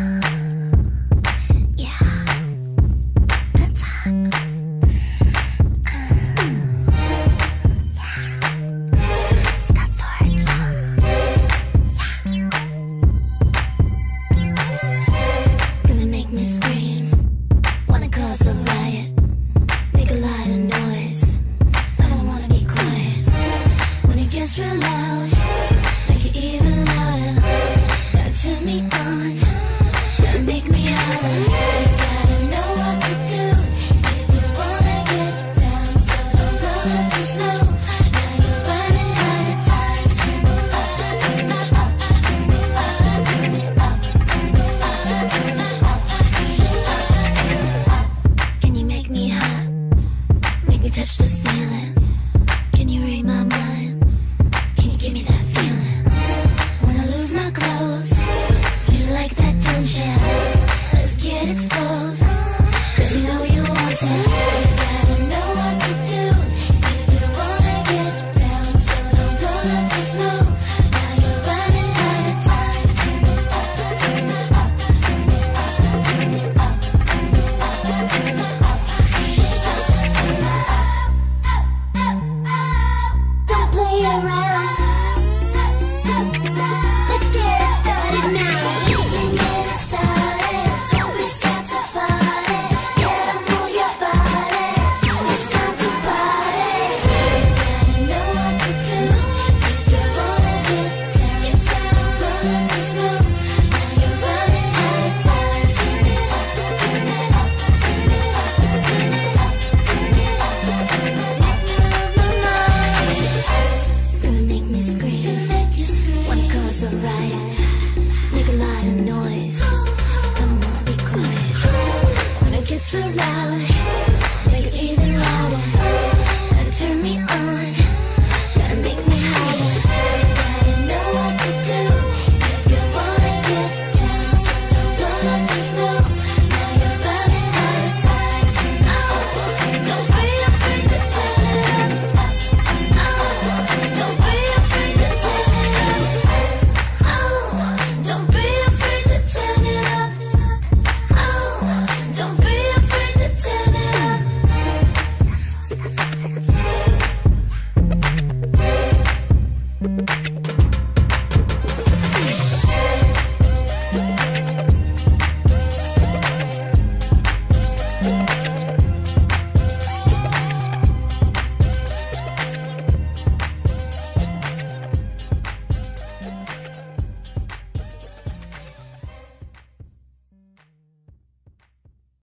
Mm-hmm. touch the sun.